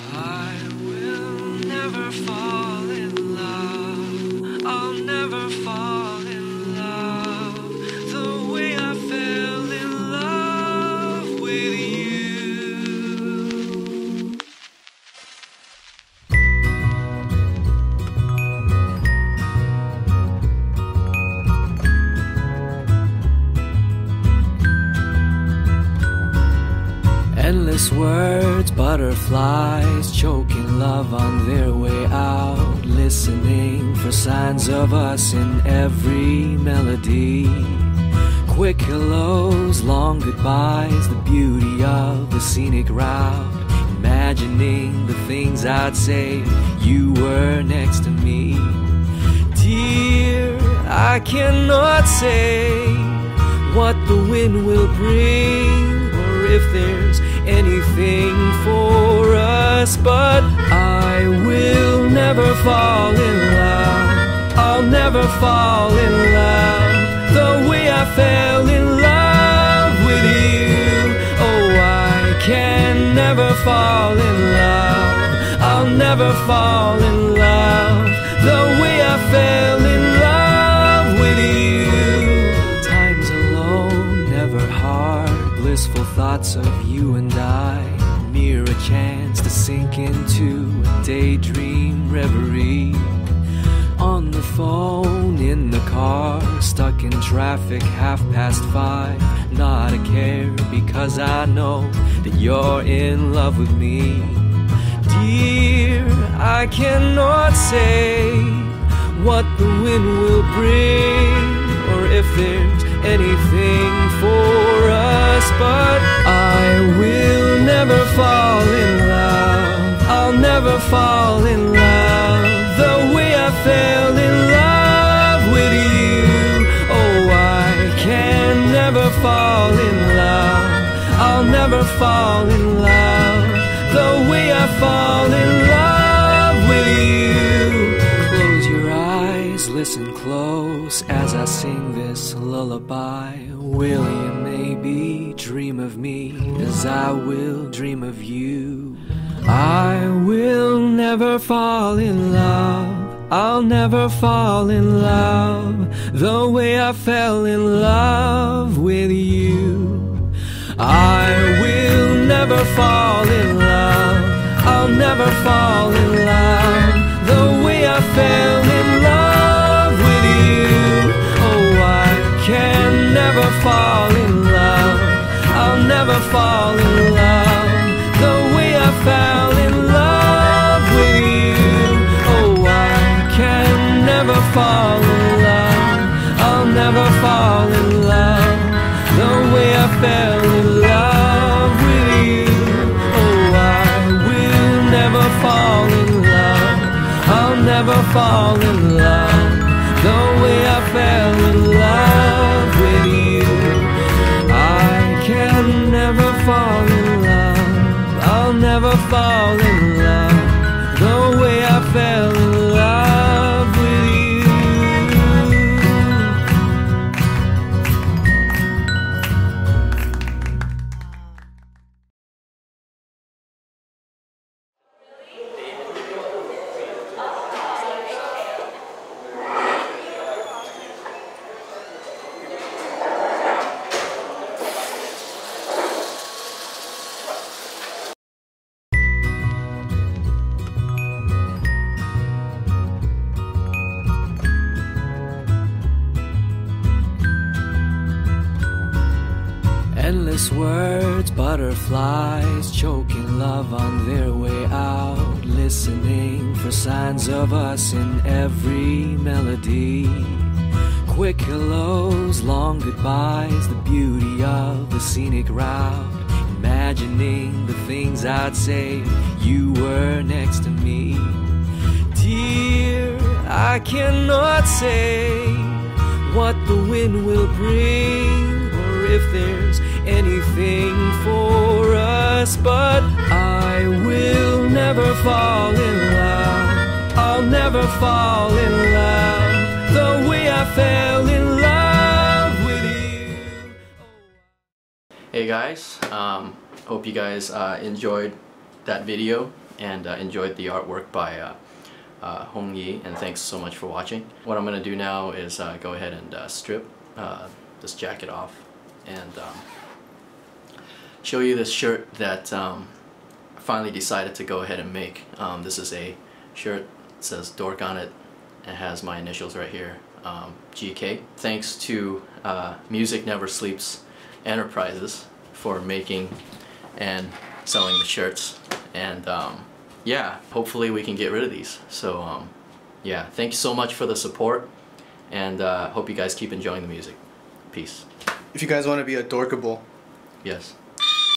I will never fall. Words, butterflies, choking love on their way out, listening for signs of us in every melody. Quick hellos, long goodbyes, the beauty of the scenic route. Imagining the things I'd say, if you were next to me. Dear, I cannot say what the wind will bring or if there's anything for us, but I will never fall in love. I'll never fall in love the way I fell in love with you. Oh, I can never fall in love. I'll never fall in love the way I fell thoughts of you and I. Mere a chance to sink into a daydream reverie. On the phone, in the car, stuck in traffic, half past five. Not a care because I know that you're in love with me. Dear, I cannot say what the wind will bring or if there's anything for us, but I will never fall in love. I'll never fall in love the way I fell in love with you. Oh, I can never fall in love. I'll never fall in love the way I fall in love with you. Close your eyes, listen close as I sing this lullaby. Will you maybe dream of me as I will dream of you? I will never fall in love. I'll never fall in love the way I fell in love with you. I will never fall in love. Never fall in love. The way I fell in love Endless words, butterflies, choking love on their way out, listening for signs of us in every melody. Quick hellos, long goodbyes, the beauty of the scenic route. Imagining the things I'd say if you were next to me. Dear, I cannot say what the wind will bring or if there's anything for us, but I will never fall in love. I'll never fall in love the way I fell in love with you. Hey guys, um, hope you guys uh, enjoyed that video and uh, enjoyed the artwork by uh, uh, Hong Yi, and thanks so much for watching. What I'm gonna do now is uh, go ahead and uh, strip uh, this jacket off and um, show you this shirt that um, I finally decided to go ahead and make. Um, this is a shirt, it says Dork on it, it has my initials right here, um, GK. Thanks to uh, Music Never Sleeps Enterprises for making and selling the shirts. And um, yeah hopefully we can get rid of these. So um, yeah thank you so much for the support. And uh, hope you guys keep enjoying the music. Peace. If you guys want to be adorkable, yes